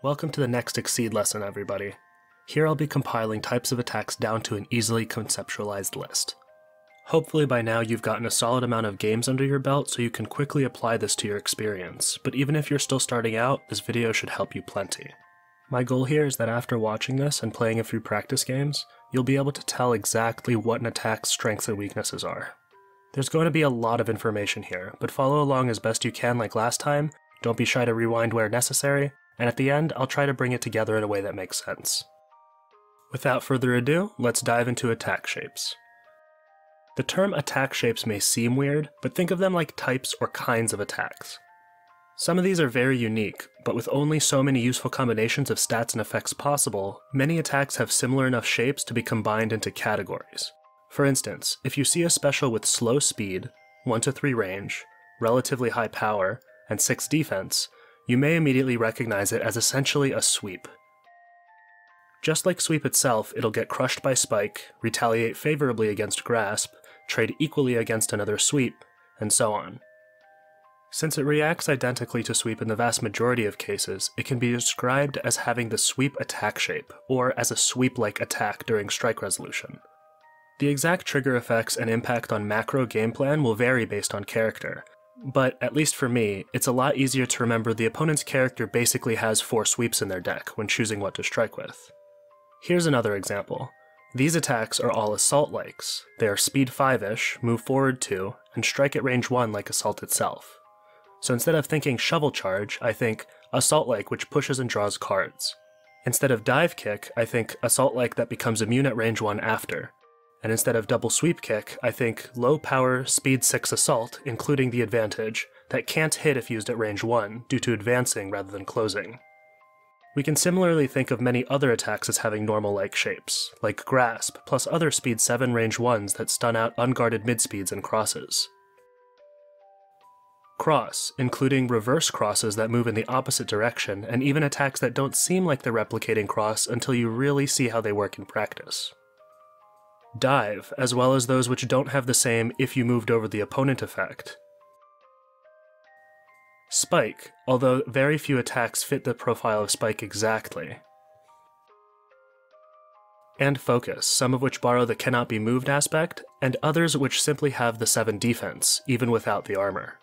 Welcome to the next Exceed lesson, everybody. Here I'll be compiling types of attacks down to an easily conceptualized list. Hopefully by now you've gotten a solid amount of games under your belt so you can quickly apply this to your experience, but even if you're still starting out, this video should help you plenty. My goal here is that after watching this and playing a few practice games, you'll be able to tell exactly what an attack's strengths and weaknesses are. There's going to be a lot of information here, but follow along as best you can like last time, don't be shy to rewind where necessary, and at the end, I'll try to bring it together in a way that makes sense. Without further ado, let's dive into attack shapes. The term attack shapes may seem weird, but think of them like types or kinds of attacks. Some of these are very unique, but with only so many useful combinations of stats and effects possible, many attacks have similar enough shapes to be combined into categories. For instance, if you see a special with slow speed, 1 to 3 range, relatively high power, and 6 defense, you may immediately recognize it as essentially a sweep. Just like sweep itself, it'll get crushed by spike, retaliate favorably against grasp, trade equally against another sweep, and so on. Since it reacts identically to sweep in the vast majority of cases, it can be described as having the sweep attack shape, or as a sweep-like attack during strike resolution. The exact trigger effects and impact on macro game plan will vary based on character, but at least for me, it's a lot easier to remember the opponent's character basically has four sweeps in their deck when choosing what to strike with. Here's another example. These attacks are all Assault likes. They are speed 5 ish, move forward 2, and strike at range 1 like Assault itself. So instead of thinking Shovel Charge, I think Assault like which pushes and draws cards. Instead of Dive Kick, I think Assault like that becomes immune at range 1 after, and instead of double sweep kick, I think low power speed 6 assault, including the advantage, that can't hit if used at range 1, due to advancing rather than closing. We can similarly think of many other attacks as having normal-like shapes, like Grasp, plus other speed 7 range 1s that stun out unguarded mid-speeds and crosses. Cross, including reverse crosses that move in the opposite direction, and even attacks that don't seem like they're replicating cross until you really see how they work in practice. Dive, as well as those which don't have the same if you moved over the opponent effect. Spike, although very few attacks fit the profile of Spike exactly. And Focus, some of which borrow the cannot be moved aspect, and others which simply have the 7 defense, even without the armor.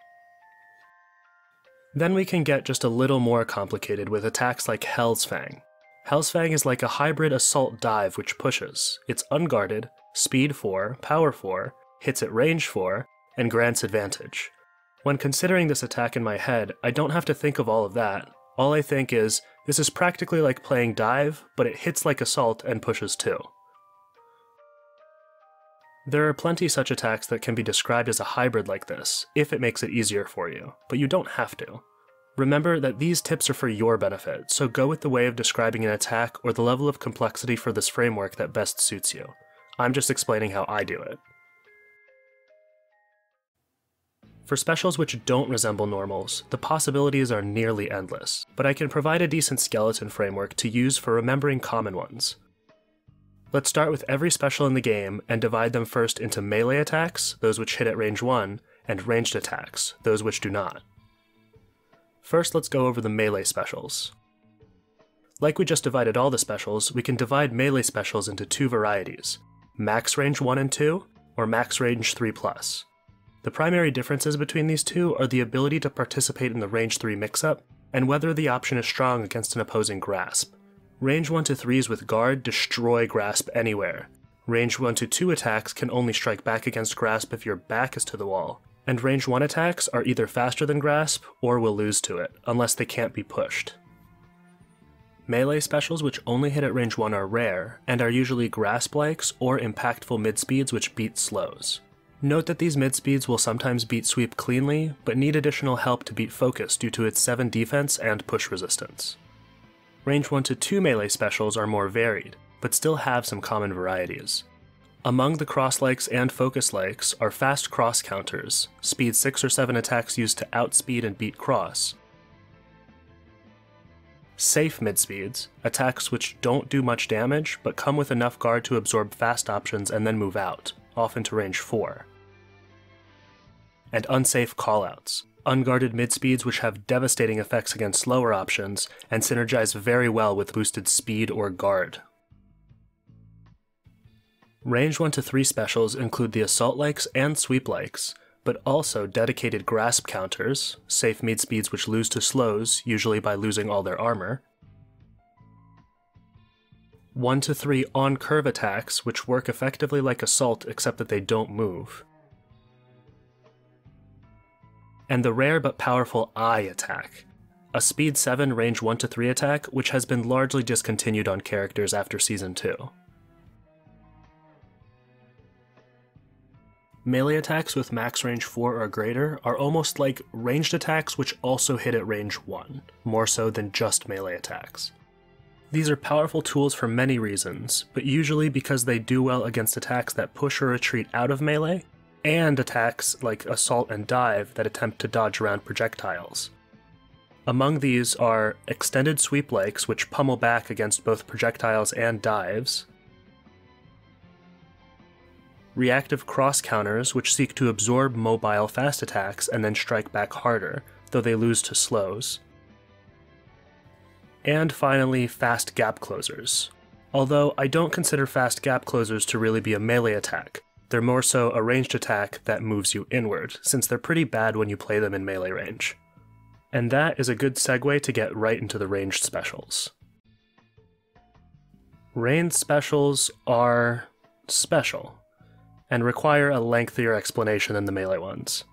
Then we can get just a little more complicated with attacks like Hell's Fang, Hell's Fang is like a hybrid assault dive which pushes. It's unguarded, speed 4, power 4, hits at range 4, and grants advantage. When considering this attack in my head, I don't have to think of all of that. All I think is, this is practically like playing dive, but it hits like assault and pushes too. There are plenty such attacks that can be described as a hybrid like this, if it makes it easier for you, but you don't have to. Remember that these tips are for your benefit, so go with the way of describing an attack or the level of complexity for this framework that best suits you. I'm just explaining how I do it. For specials which don't resemble normals, the possibilities are nearly endless, but I can provide a decent skeleton framework to use for remembering common ones. Let's start with every special in the game and divide them first into melee attacks, those which hit at range 1, and ranged attacks, those which do not. First, let's go over the melee specials. Like we just divided all the specials, we can divide melee specials into two varieties, max range 1 and 2, or max range 3+. plus. The primary differences between these two are the ability to participate in the range 3 mix-up, and whether the option is strong against an opposing grasp. Range 1 to 3s with guard destroy grasp anywhere. Range 1 to 2 attacks can only strike back against grasp if your back is to the wall, and range 1 attacks are either faster than Grasp or will lose to it, unless they can't be pushed. Melee specials which only hit at range 1 are rare, and are usually Grasp-likes or impactful mid speeds which beat slows. Note that these mid speeds will sometimes beat Sweep cleanly, but need additional help to beat Focus due to its 7 defense and push resistance. Range 1 to 2 melee specials are more varied, but still have some common varieties. Among the cross likes and focus likes are fast cross counters, speed 6 or 7 attacks used to outspeed and beat cross. Safe midspeeds, attacks which don't do much damage but come with enough guard to absorb fast options and then move out, often to range 4. And unsafe callouts, unguarded mid-speeds which have devastating effects against slower options, and synergize very well with boosted speed or guard. Range 1 to 3 specials include the Assault Likes and Sweep Likes, but also dedicated grasp counters, safe mid speeds which lose to slows, usually by losing all their armor. 1 to 3 on curve attacks, which work effectively like assault except that they don't move. And the rare but powerful Eye attack, a speed 7 range 1 to 3 attack which has been largely discontinued on characters after season 2. Melee attacks with max range 4 or greater are almost like ranged attacks which also hit at range 1, more so than just melee attacks. These are powerful tools for many reasons, but usually because they do well against attacks that push or retreat out of melee, and attacks like assault and dive that attempt to dodge around projectiles. Among these are extended sweep likes, which pummel back against both projectiles and dives, reactive cross counters, which seek to absorb mobile fast attacks and then strike back harder, though they lose to slows. And finally, fast gap closers. Although I don't consider fast gap closers to really be a melee attack, they're more so a ranged attack that moves you inward, since they're pretty bad when you play them in melee range. And that is a good segue to get right into the ranged specials. Ranged specials are special and require a lengthier explanation than the melee ones.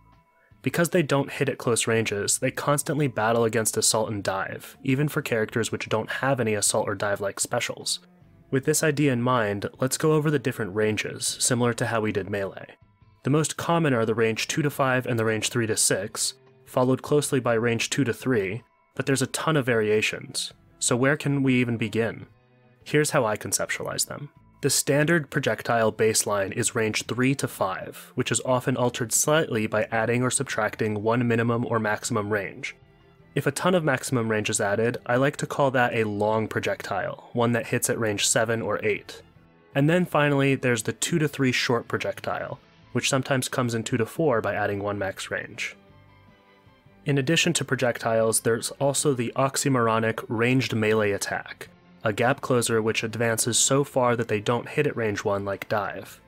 Because they don't hit at close ranges, they constantly battle against assault and dive, even for characters which don't have any assault or dive like specials. With this idea in mind, let's go over the different ranges, similar to how we did melee. The most common are the range 2 to 5 and the range 3 to 6, followed closely by range 2 to 3, but there's a ton of variations, so where can we even begin? Here's how I conceptualize them. The standard projectile baseline is range 3 to 5, which is often altered slightly by adding or subtracting one minimum or maximum range. If a ton of maximum range is added, I like to call that a long projectile, one that hits at range 7 or 8. And then finally, there's the 2 to 3 short projectile, which sometimes comes in 2 to 4 by adding one max range. In addition to projectiles, there's also the oxymoronic ranged melee attack, a gap closer which advances so far that they don't hit at range 1 like dive.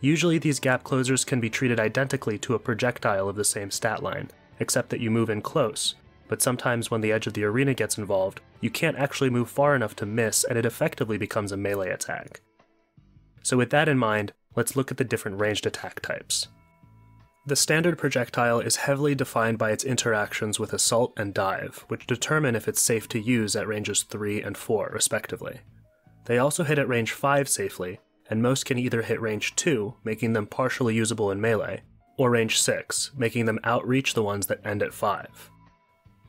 Usually these gap closers can be treated identically to a projectile of the same stat line, except that you move in close, but sometimes when the edge of the arena gets involved, you can't actually move far enough to miss and it effectively becomes a melee attack. So with that in mind, let's look at the different ranged attack types. The standard projectile is heavily defined by its interactions with assault and dive, which determine if it's safe to use at ranges 3 and 4, respectively. They also hit at range 5 safely, and most can either hit range 2, making them partially usable in melee, or range 6, making them outreach the ones that end at 5.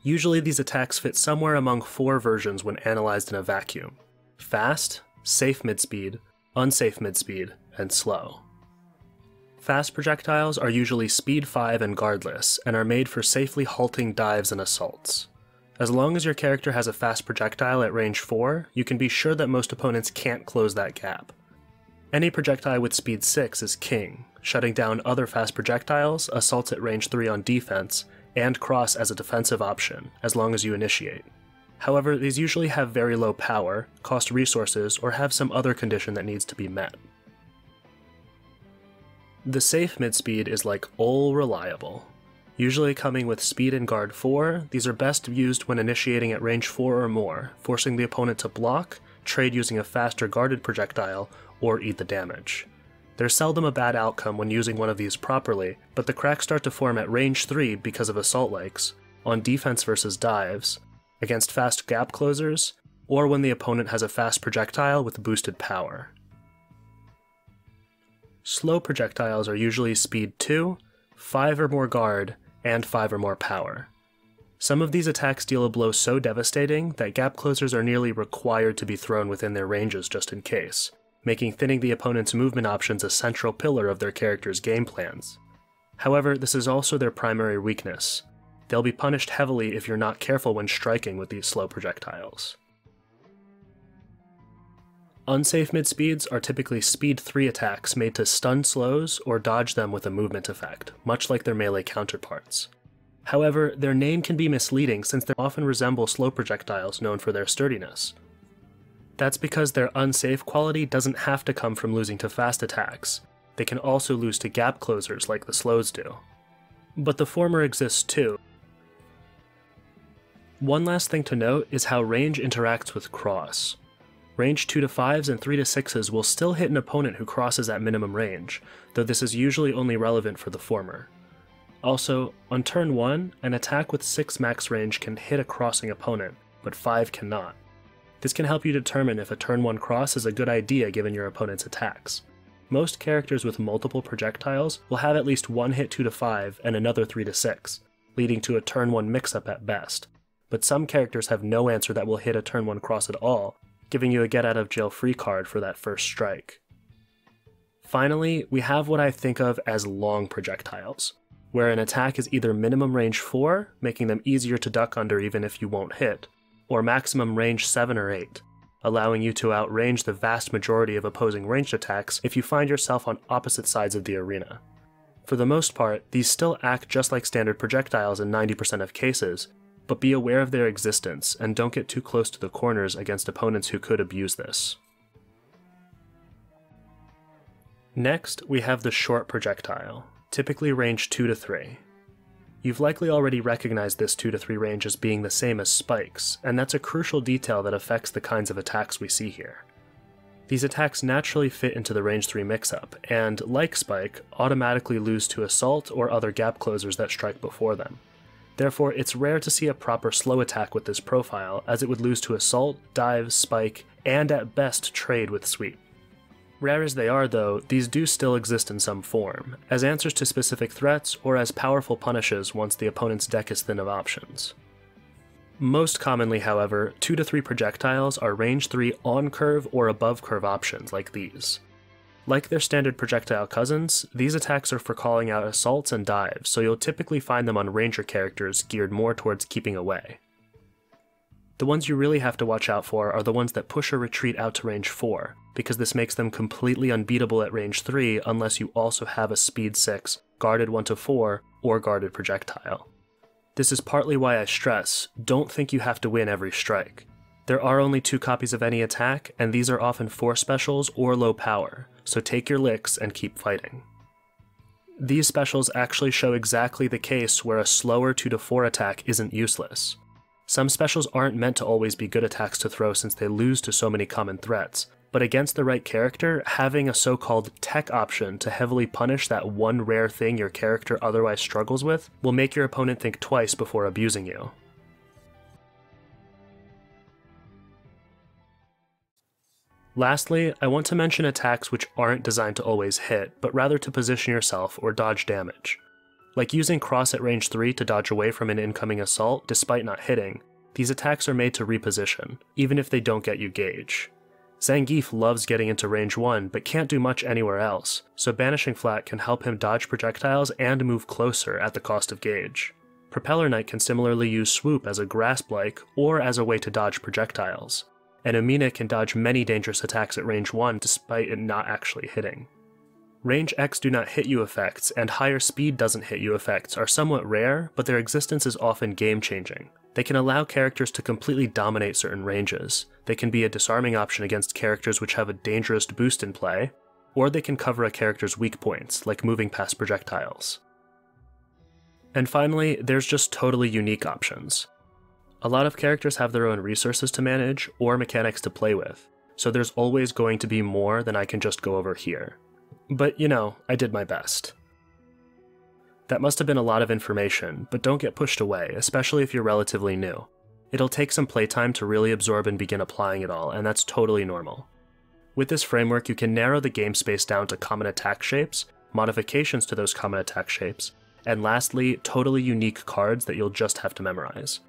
Usually these attacks fit somewhere among four versions when analyzed in a vacuum. Fast, safe mid-speed, unsafe mid-speed, and slow. Fast projectiles are usually speed 5 and guardless, and are made for safely halting dives and assaults. As long as your character has a fast projectile at range 4, you can be sure that most opponents can't close that gap. Any projectile with speed 6 is king, shutting down other fast projectiles, assaults at range 3 on defense, and cross as a defensive option, as long as you initiate. However, these usually have very low power, cost resources, or have some other condition that needs to be met. The safe mid-speed is like all reliable. Usually coming with speed and guard 4, these are best used when initiating at range 4 or more, forcing the opponent to block, trade using a faster guarded projectile, or eat the damage. There's seldom a bad outcome when using one of these properly, but the cracks start to form at range 3 because of assault likes, on defense versus dives, against fast gap closers, or when the opponent has a fast projectile with boosted power. Slow projectiles are usually speed 2, 5 or more guard, and 5 or more power. Some of these attacks deal a blow so devastating that gap closers are nearly required to be thrown within their ranges just in case, making thinning the opponent's movement options a central pillar of their character's game plans. However, this is also their primary weakness. They'll be punished heavily if you're not careful when striking with these slow projectiles. Unsafe mid speeds are typically speed 3 attacks made to stun slows or dodge them with a movement effect, much like their melee counterparts. However, their name can be misleading since they often resemble slow projectiles known for their sturdiness. That's because their unsafe quality doesn't have to come from losing to fast attacks, they can also lose to gap closers like the slows do. But the former exists too. One last thing to note is how range interacts with cross. Range 2 to 5s and 3 to 6s will still hit an opponent who crosses at minimum range, though this is usually only relevant for the former. Also, on turn 1, an attack with 6 max range can hit a crossing opponent, but 5 cannot. This can help you determine if a turn 1 cross is a good idea given your opponent's attacks. Most characters with multiple projectiles will have at least one hit 2 to 5 and another 3 to 6, leading to a turn 1 mix up at best. But some characters have no answer that will hit a turn 1 cross at all, giving you a get out of jail free card for that first strike. Finally, we have what I think of as long projectiles where an attack is either minimum range 4, making them easier to duck under even if you won't hit, or maximum range 7 or 8, allowing you to outrange the vast majority of opposing ranged attacks if you find yourself on opposite sides of the arena. For the most part, these still act just like standard projectiles in 90% of cases, but be aware of their existence and don't get too close to the corners against opponents who could abuse this. Next, we have the short projectile, typically range 2 to 3. You've likely already recognized this 2 to 3 range as being the same as spikes, and that's a crucial detail that affects the kinds of attacks we see here. These attacks naturally fit into the range 3 mix-up, and, like Spike, automatically lose to Assault or other gap closers that strike before them. Therefore, it's rare to see a proper slow attack with this profile, as it would lose to Assault, Dive, Spike, and at best trade with Sweep. Rare as they are, though, these do still exist in some form, as answers to specific threats or as powerful punishes once the opponent's deck is thin of options. Most commonly, however, 2 to 3 projectiles are range 3 on curve or above curve options like these. Like their standard projectile cousins, these attacks are for calling out assaults and dives, so you'll typically find them on ranger characters geared more towards keeping away. The ones you really have to watch out for are the ones that push or retreat out to range 4, because this makes them completely unbeatable at range 3 unless you also have a speed 6, guarded 1 to 4, or guarded projectile. This is partly why I stress, don't think you have to win every strike. There are only two copies of any attack, and these are often 4 specials or low power, so take your licks and keep fighting. These specials actually show exactly the case where a slower 2 to 4 attack isn't useless. Some specials aren't meant to always be good attacks to throw since they lose to so many common threats, but against the right character, having a so-called tech option to heavily punish that one rare thing your character otherwise struggles with will make your opponent think twice before abusing you. Lastly, I want to mention attacks which aren't designed to always hit, but rather to position yourself or dodge damage. Like using cross at range 3 to dodge away from an incoming assault despite not hitting, these attacks are made to reposition, even if they don't get you gauge. Zangief loves getting into range 1 but can't do much anywhere else, so Banishing Flat can help him dodge projectiles and move closer at the cost of gauge. Propeller Knight can similarly use Swoop as a grasp-like or as a way to dodge projectiles, and Umina can dodge many dangerous attacks at range 1 despite it not actually hitting. Range X do not hit you effects, and higher speed doesn't hit you effects are somewhat rare, but their existence is often game changing. They can allow characters to completely dominate certain ranges. They can be a disarming option against characters which have a dangerous boost in play, or they can cover a character's weak points, like moving past projectiles. And finally, there's just totally unique options. A lot of characters have their own resources to manage or mechanics to play with, so there's always going to be more than I can just go over here. But you know, I did my best. That must have been a lot of information, but don't get pushed away, especially if you're relatively new. It'll take some playtime to really absorb and begin applying it all, and that's totally normal. With this framework, you can narrow the game space down to common attack shapes, modifications to those common attack shapes, and lastly, totally unique cards that you'll just have to memorize.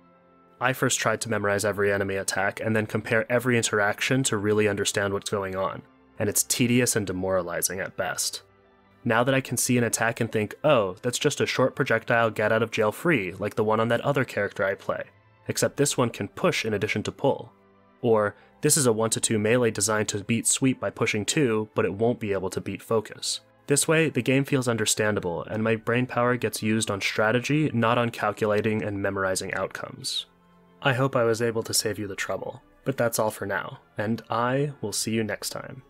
I first tried to memorize every enemy attack and then compare every interaction to really understand what's going on, and it's tedious and demoralizing at best. Now that I can see an attack and think, oh, that's just a short projectile get out of jail free, like the one on that other character I play, except this one can push in addition to pull. Or, this is a 1 to 2 melee designed to beat sweep by pushing 2, but it won't be able to beat focus. This way, the game feels understandable, and my brain power gets used on strategy, not on calculating and memorizing outcomes. I hope I was able to save you the trouble, but that's all for now, and I will see you next time.